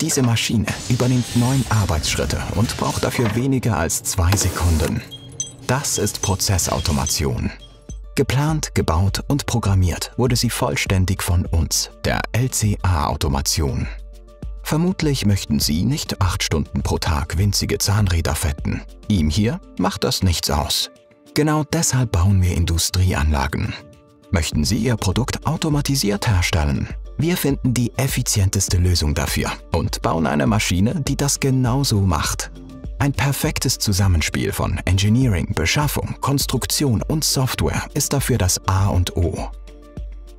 Diese Maschine übernimmt neun Arbeitsschritte und braucht dafür weniger als zwei Sekunden. Das ist Prozessautomation. Geplant, gebaut und programmiert wurde sie vollständig von uns, der LCA-Automation. Vermutlich möchten Sie nicht acht Stunden pro Tag winzige Zahnräder fetten. Ihm hier macht das nichts aus. Genau deshalb bauen wir Industrieanlagen. Möchten Sie Ihr Produkt automatisiert herstellen? Wir finden die effizienteste Lösung dafür und bauen eine Maschine, die das genauso macht. Ein perfektes Zusammenspiel von Engineering, Beschaffung, Konstruktion und Software ist dafür das A und O.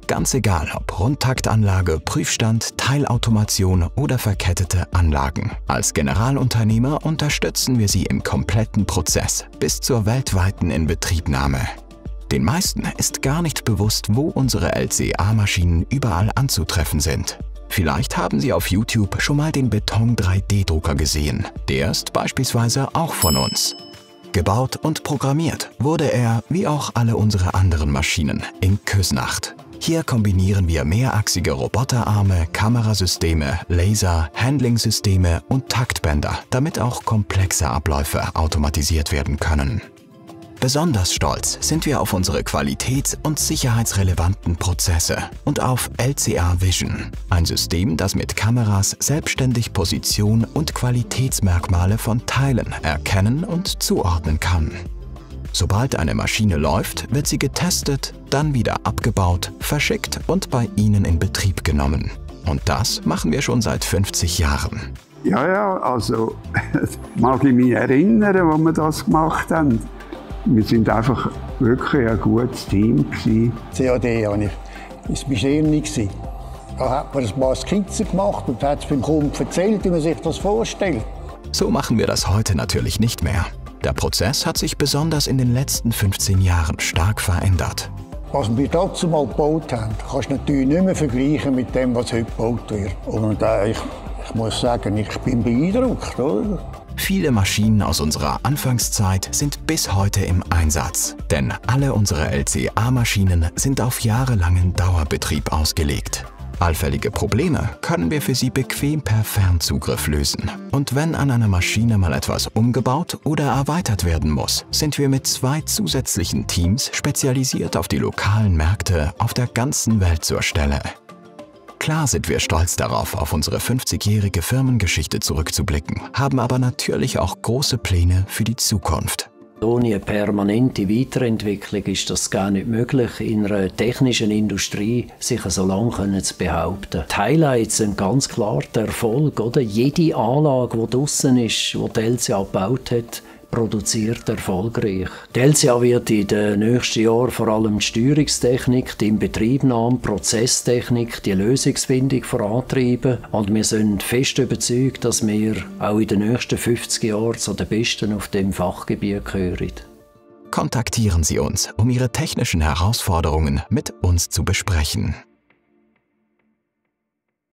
Ganz egal ob Rundtaktanlage, Prüfstand, Teilautomation oder verkettete Anlagen. Als Generalunternehmer unterstützen wir Sie im kompletten Prozess bis zur weltweiten Inbetriebnahme. Den meisten ist gar nicht bewusst, wo unsere LCA-Maschinen überall anzutreffen sind. Vielleicht haben Sie auf YouTube schon mal den Beton 3D-Drucker gesehen. Der ist beispielsweise auch von uns. Gebaut und programmiert wurde er, wie auch alle unsere anderen Maschinen, in Küsnacht. Hier kombinieren wir mehrachsige Roboterarme, Kamerasysteme, Laser, Handlingsysteme und Taktbänder, damit auch komplexe Abläufe automatisiert werden können. Besonders stolz sind wir auf unsere qualitäts- und sicherheitsrelevanten Prozesse und auf LCA Vision, ein System, das mit Kameras selbstständig Position und Qualitätsmerkmale von Teilen erkennen und zuordnen kann. Sobald eine Maschine läuft, wird sie getestet, dann wieder abgebaut, verschickt und bei Ihnen in Betrieb genommen. Und das machen wir schon seit 50 Jahren. Ja, ja, also mag ich mich erinnern, wo wir das gemacht haben. Wir sind einfach wirklich ein gutes Team. Gewesen. CAD war ich, ist mein Schirm. Da hat man ein paar Skizzen gemacht und hat es beim Kunden erzählt, wie man sich das vorstellt. So machen wir das heute natürlich nicht mehr. Der Prozess hat sich besonders in den letzten 15 Jahren stark verändert. Was wir dazu mal gebaut haben, kannst du natürlich nicht mehr vergleichen mit dem, was heute gebaut wird. Und äh, ich, ich muss sagen, ich bin beeindruckt. Oder? Viele Maschinen aus unserer Anfangszeit sind bis heute im Einsatz, denn alle unsere LCA-Maschinen sind auf jahrelangen Dauerbetrieb ausgelegt. Allfällige Probleme können wir für Sie bequem per Fernzugriff lösen. Und wenn an einer Maschine mal etwas umgebaut oder erweitert werden muss, sind wir mit zwei zusätzlichen Teams spezialisiert auf die lokalen Märkte auf der ganzen Welt zur Stelle. Klar sind wir stolz darauf, auf unsere 50-jährige Firmengeschichte zurückzublicken, haben aber natürlich auch große Pläne für die Zukunft. Ohne eine permanente Weiterentwicklung ist das gar nicht möglich, in einer technischen Industrie sich so lange zu behaupten. Die Highlights sind ganz klar der Erfolg. Oder? Jede Anlage, die draußen ist, die die LCA gebaut hat, produziert erfolgreich. Die wird in den nächsten Jahren vor allem die Steuerungstechnik, die Inbetriebnahme, Prozesstechnik, die Lösungsfindung vorantreiben und wir sind fest überzeugt, dass wir auch in den nächsten 50 Jahren zu den Besten auf dem Fachgebiet gehören. Kontaktieren Sie uns, um Ihre technischen Herausforderungen mit uns zu besprechen.